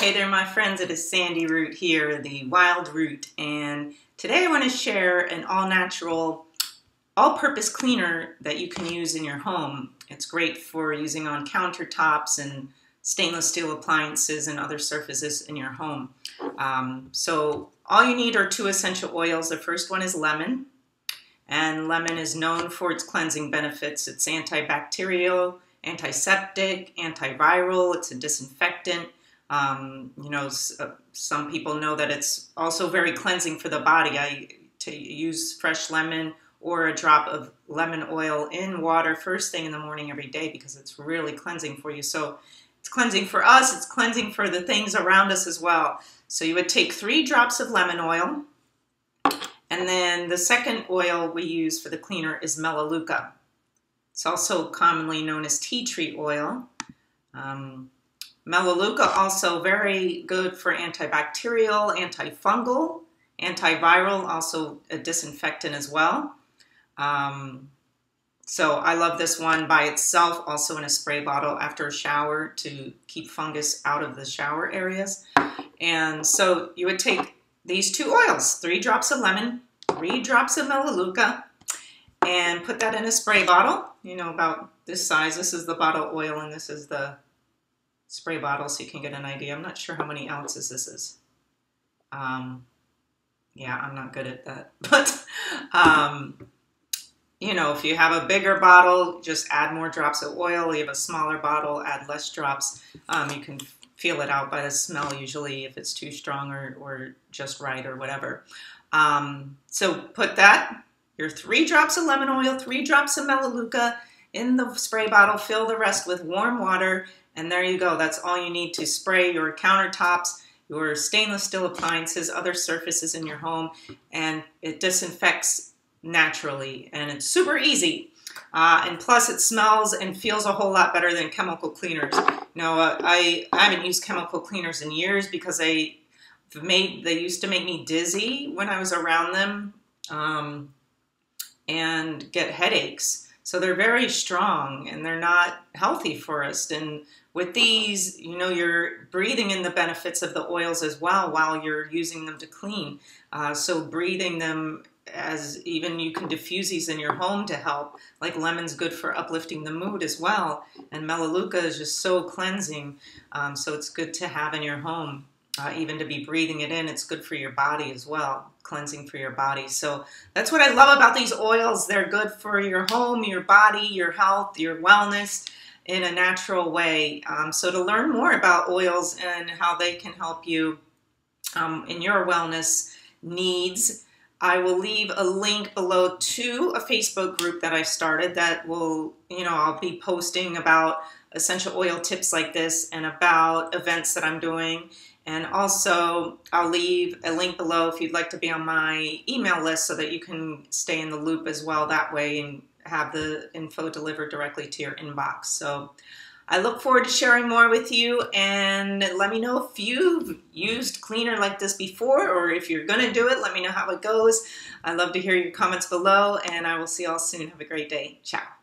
Hey there, my friends. It is Sandy Root here, the Wild Root, and today I want to share an all natural, all purpose cleaner that you can use in your home. It's great for using on countertops and stainless steel appliances and other surfaces in your home. Um, so, all you need are two essential oils. The first one is lemon, and lemon is known for its cleansing benefits. It's antibacterial, antiseptic, antiviral, it's a disinfectant. Um, you know, uh, some people know that it's also very cleansing for the body. I to use fresh lemon or a drop of lemon oil in water first thing in the morning every day because it's really cleansing for you. So it's cleansing for us, it's cleansing for the things around us as well. So you would take three drops of lemon oil, and then the second oil we use for the cleaner is Melaleuca. It's also commonly known as tea tree oil. Um, Melaleuca also very good for antibacterial, antifungal, antiviral, also a disinfectant as well. Um, so I love this one by itself, also in a spray bottle after a shower to keep fungus out of the shower areas. And so you would take these two oils, three drops of lemon, three drops of Melaleuca, and put that in a spray bottle, you know, about this size. This is the bottle oil and this is the spray bottle so you can get an idea. I'm not sure how many ounces this is. Um, yeah, I'm not good at that. But, um, you know, if you have a bigger bottle, just add more drops of oil. You have a smaller bottle, add less drops. Um, you can feel it out by the smell usually if it's too strong or, or just right or whatever. Um, so put that, your three drops of lemon oil, three drops of Melaleuca in the spray bottle, fill the rest with warm water, and there you go. That's all you need to spray your countertops, your stainless steel appliances, other surfaces in your home, and it disinfects naturally. And it's super easy. Uh, and plus, it smells and feels a whole lot better than chemical cleaners. Know, uh, I, I haven't used chemical cleaners in years because they made they used to make me dizzy when I was around them um, and get headaches. So they're very strong and they're not healthy for us. And with these, you know, you're breathing in the benefits of the oils as well while you're using them to clean. Uh, so breathing them as even you can diffuse these in your home to help. Like lemon's good for uplifting the mood as well. And Melaleuca is just so cleansing. Um, so it's good to have in your home uh, even to be breathing it in. It's good for your body as well, cleansing for your body. So that's what I love about these oils. They're good for your home, your body, your health, your wellness in a natural way. Um, so to learn more about oils and how they can help you um, in your wellness needs, I will leave a link below to a Facebook group that I started that will, you know, I'll be posting about essential oil tips like this and about events that I'm doing and also, I'll leave a link below if you'd like to be on my email list so that you can stay in the loop as well that way and have the info delivered directly to your inbox. So I look forward to sharing more with you and let me know if you've used cleaner like this before or if you're going to do it. Let me know how it goes. I'd love to hear your comments below and I will see you all soon. Have a great day. Ciao.